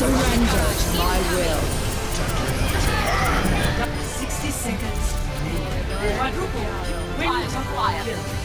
Surrender my will. 60 seconds. Quadruple. Win. Fire.